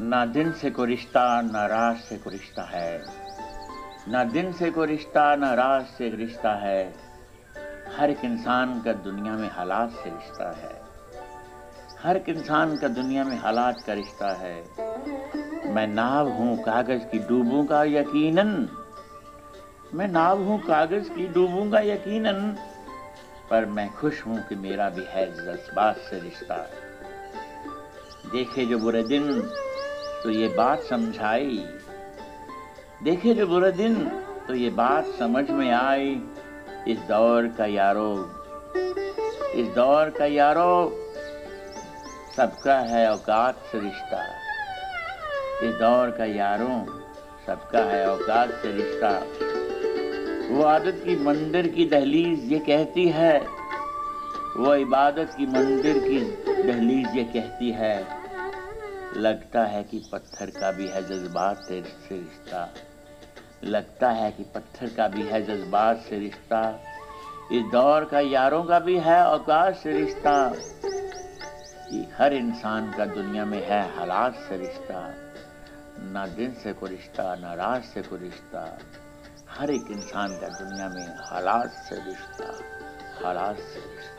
ना दिन से को रिश्ता, ना रात से को रिश्ता है। ना दिन से को रिश्ता, ना रात से रिश्ता है। हर एक इंसान का दुनिया में हालात से रिश्ता है। हर एक इंसान का दुनिया में हालात का रिश्ता है। मैं नाव हूँ कागज़ की डूबूँगा यकीनन। मैं नाव हूँ कागज़ की डूबूँगा यकीनन। पर मैं खुश हूँ कि मेरा भी है जज्बात से रिश्ता। देखे जो बुरे दिन तो ये बात समझाई। देखे जो बुरे दिन तो ये बात समझ में आई। इस दौर का यारो, इस दौर का यारो, सबका है औकात से रिश्ता। इस दौर का यारों, सबका है औकात से रिश्ता। वो आदत की मंदिर की दहलीज ये कहती है, वो इबादत की मंदिर की दहलीज ये कहती है। लगता है कि पत्थर का भी है जज्बात से रिश्ता। लगता है कि पत्थर का भी है जज्बात से रिश्ता। इस दौर का यारों का भी है औकात से रिश्ता। कि हर इंसान का दुनिया में है हालात से रिश्ता। ना दिन से कोई रिश्ता, ना रात से कोई रिश्ता। हर एक इंसान का दुनिया में हालात से रिश्ता, हालात से रिश्ता।